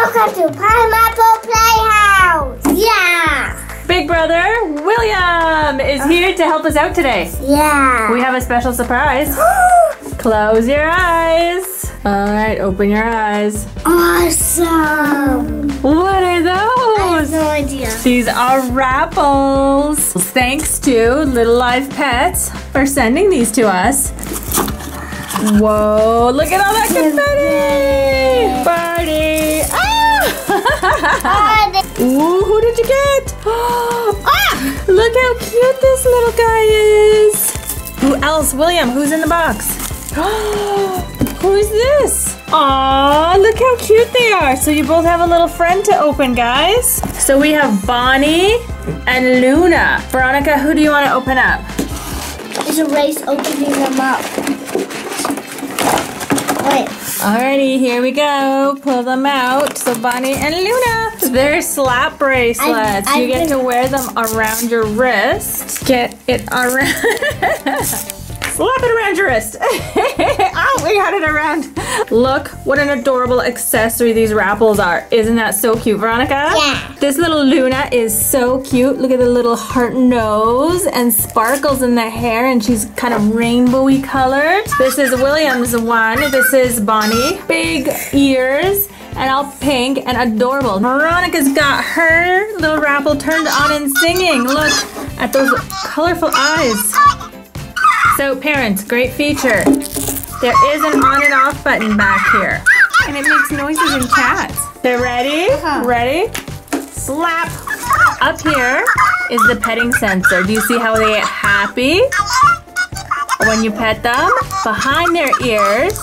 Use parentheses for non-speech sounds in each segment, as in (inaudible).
Welcome to Pineapple Playhouse. Yeah. Big brother William is here to help us out today. Yeah. We have a special surprise. (gasps) Close your eyes. All right, open your eyes. awesome. What are I have those? no idea. These are Wrapples. Thanks to Little Live Pets for sending these to us. Whoa, look at all that confetti! Party! Ooh, who did you get? (gasps) ah! Look how cute this little guy is. Who else? William, who's in the box? (gasps) who's this? Aw, look how cute they are. So you both have a little friend to open, guys. So we have Bonnie and Luna. Veronica, who do you want to open up? It's a race opening them up. Wait. Alrighty, here we go. Pull them out. So Bonnie and Luna. They're slap bracelets. I- you get I've to wear them around your wrist. Get it around. (laughs) Slap it around your wrist. (laughs) got it around. Look what an adorable accessory these Wrapples are. Isn't that so cute, Veronica? Yeah. This little Luna is so cute. Look at the little heart nose and sparkles in the hair, and she's kind of rainbowy colored. This is William's one. This is Bonnie. Big ears and all pink and adorable. Veronica's got her little Wrapple turned on and singing. Look at those colorful eyes. So parents, great feature. There is an on and off button back here. And it makes noises in cats. They're ready? Uh-huh. Ready? Slap. Up here is the petting sensor. Do you see how they get happy? When you pet them, behind their ears,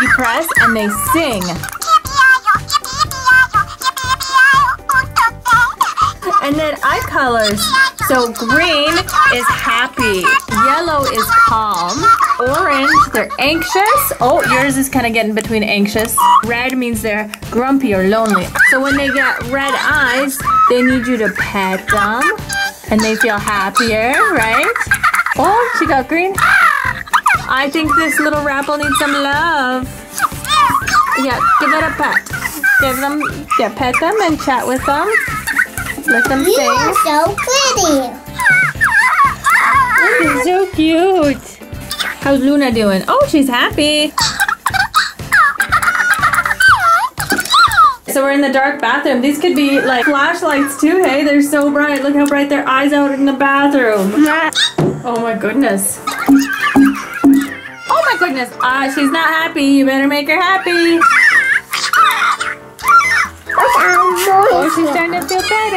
you press and they sing. And then eye colors. So green is happy, yellow is calm, orange they're anxious. Oh, yours is kind of getting between anxious. Red means they're grumpy or lonely. So when they get red eyes, they need you to pet them, and they feel happier, right? Oh, she got green. I think this little Wrapple needs some love. Yeah, give it a pet. Give them, yeah, pet them and chat with them. Let them You sing. are so pretty. It's so cute. How's Luna doing? Oh, she's happy. So we're in the dark bathroom. These could be like flashlights too, hey? They're so bright. Look how bright their eyes are in the bathroom. Oh my goodness. Oh my goodness. Ah, she's not happy. You better make her happy. Oh, she's starting to feel better.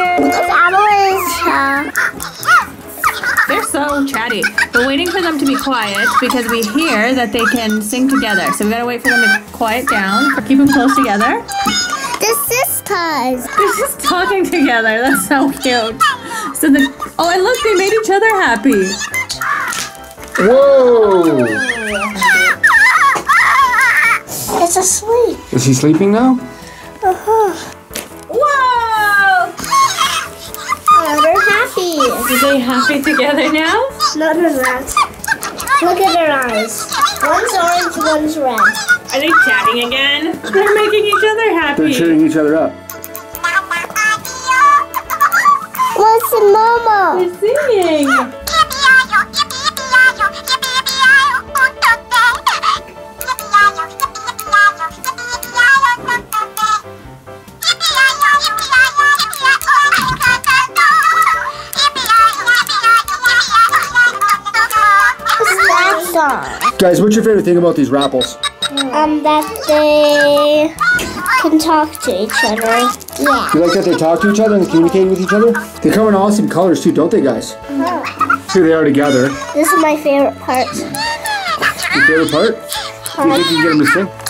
They're so chatty. We're waiting for them to be quiet because we hear that they can sing together. So we gotta wait for them to quiet down keep them close together. The sisters. (laughs) They're just talking together. That's so cute. So the oh, and look, they made each other happy. Whoa! It's (laughs) asleep. Is he sleeping now? Uh-huh. Whoa! Are they happy together now? Not a rat. Look at their eyes. One's orange, one's red. Are they chatting again? They're making each other happy. They're cheering each other up. What's the mama? They're singing. Guys, what's your favorite thing about these Wrapples? Um, that they can talk to each other. Yeah. You like that they talk to each other and communicate with each other? They come in awesome colors too, don't they, guys? Here they are together. This is my favorite part. Your favorite part? Do you think you can get them to sing?